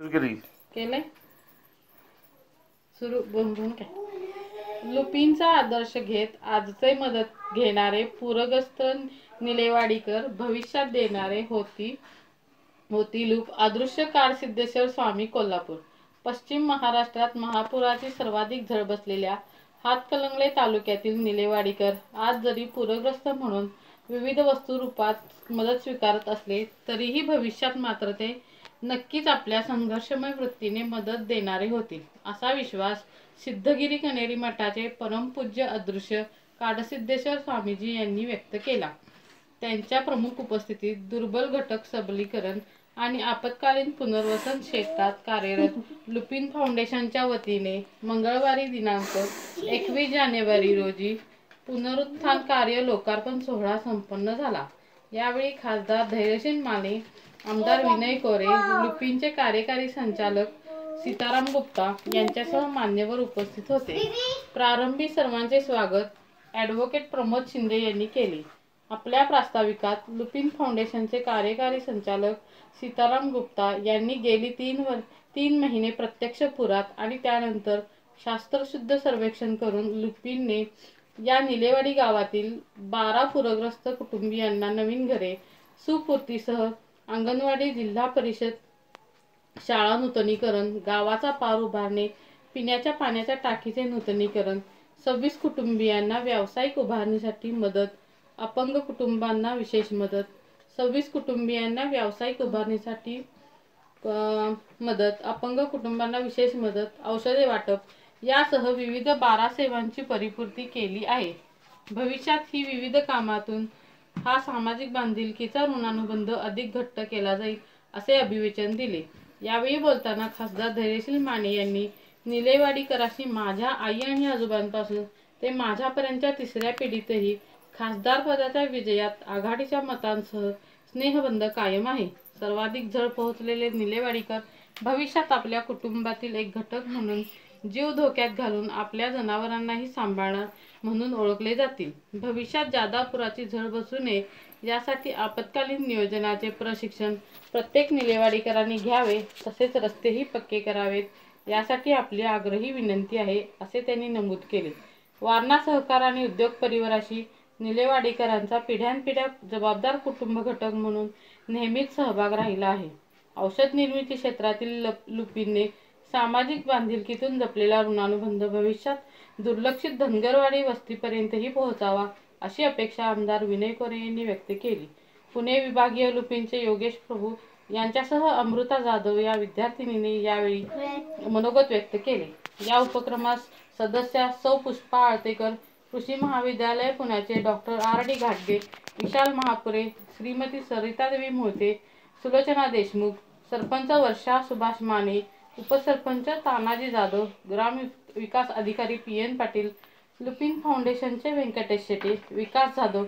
लुपींचा केलंय सुरू काय? आदर्श घेत आजचे मदत घेणारे पूरग्रस्त निलेवाडीकर भविष्यात देणारे होती होती लूप. अदृश्य काळ सिद्धेश्वर स्वामी कोल्हापूर. पश्चिम महाराष्ट्रात महापुराची सर्वाधिक झळ बसलेल्या हातकलंगले तालुक्यातील निलेवाडीकर आज जरी पूरग्रस्त म्हणून विविध वस्तू रूपात मदत स्वीकारत असले तरीही भविष्यात मात्र ते नक्कीच आपल्या संघर्षमय वृत्तीने मदत देणारे होतील असा विश्वास सिद्धगिरी कनेरी मठाचे परमपूज्य अदृश्य काडसिद्धेश्वर स्वामीजी यांनी व्यक्त केला. त्यांच्या प्रमुख उपस्थितीत दुर्बल घटक सबलीकरण आणि आपत्कालीन पुनर्वसन क्षेत्रात कार्यरत लुपिन फाउंडेशनच्या वतीने मंगळवारी दिनांक एकवीस जानेवारी रोजी पुनरुत्थान कार्य लोकार्पण सोहळा संपन्न झाला. यावेळी खासदार धैर्यशील माने आमदार विनय कोरे लुपिनचे कार्यकारी संचालक सीताराम गुप्ता यांच्यासह मान्यवर उपस्थित होते. प्रारंभी सर्वांचे स्वागत ॲडव्होकेट प्रमोद शिंदे यांनी केले. आपल्या प्रास्ताविकात लुपिन फाउंडेशनचे कार्यकारी संचालक सीताराम गुप्ता यांनी गेली तीन वर तीन महिने प्रत्यक्ष पुरात आणि त्यानंतर शास्त्रशुद्ध सर्वेक्षण करून लुपिनने या निलेवाडी गावातील बारा पूरग्रस्त कुटुंबियांना नवीन घरे सुपूर्तीसह अंगणवाडी जिल्हा परिषद शाळा नूतनीकरण गावाचा पार उभारणे पिण्याच्या पाण्याच्या टाकीचे नूतनीकरण सव्वीस कुटुंबियांना व्यावसायिक उभारणीसाठी मदत अपंग कुटुंबांना विशेष मदत. सव्वीस कुटुंबियांना व्यावसायिक उभारणीसाठी मदत. अपंग कुटुंबांना विशेष मदत औषधे वाटप. यासह विविध बारा सेवांची परिपूर्ती केली आहे. भविष्यात ही विविध कामातून हा सामाजिक बांधिलकीचा ऋणानुबंध अधिक घट्ट केला जाईल असे अभिवेचन दिले. यावेळी बोलताना खासदार धैर्यशील माने यांनी निलेवाडीकराशी माझ्या आई आणि आजोबांपासून ते माझ्यापर्यंतच्या तिसऱ्या पिढीतही खासदार पदाच्या विजयात आघाडीच्या मतांसह स्नेहबंध कायम आहे. सर्वाधिक झळ पोहोचलेले निलेवाडीकर भविष्यात आपल्या कुटुंबातील एक घटक म्हणून जीव धोक्यात घालून आपल्या जनावरांनाही सांभाळणार म्हणून ओळखले जातील. भविष्यात जादापुराची झळ बसू नये यासाठी आपत्कालीन नियोजनाचे प्रशिक्षण प्रत्येक निलेवाडीकरांनी घ्यावे तसेच रस्तेही पक्के करावेत यासाठी आपली आग्रही विनंती आहे असे त्यांनी नमूद केले. वारणा सहकार आणि उद्योग परिवाराशी निलेवाडीकरांचा पिढ्यानपिढ्या जबाबदार कुटुंब घटक म्हणून नेहमीच सहभाग राहिला आहे. औषध निर्मिती क्षेत्रातील लप लुपीने सामाजिक बांधिलकीतून जपलेला ऋणानुबंध भविष्यात दुर्लक्षित धनगरवाडी वस्तीपर्यंतही पोहोचावा अशी अपेक्षा आमदार विनय कोरे यांनी व्यक्त केली. पुणे विभागीय लुपींचे योगेश प्रभू यांच्यासह अमृता जाधव या विद्यार्थिनीने यावेळी मनोगत व्यक्त केले. या उपक्रमास सदस्या सौ पुष्पा आळतेकर कृषी महाविद्यालय पुण्याचे डॉक्टर आर डी घाटगे विशाल महापुरे श्रीमती सरितादेवी मोहिते सुलोचना देशमुख सरपंच वर्षा सुभाष माने उपसरपंच तानाजी जाधव ग्राम विकास अधिकारी पी एन पाटील लुपिन फाउंडेशनचे व्यंकटेश शेटे विकास जाधव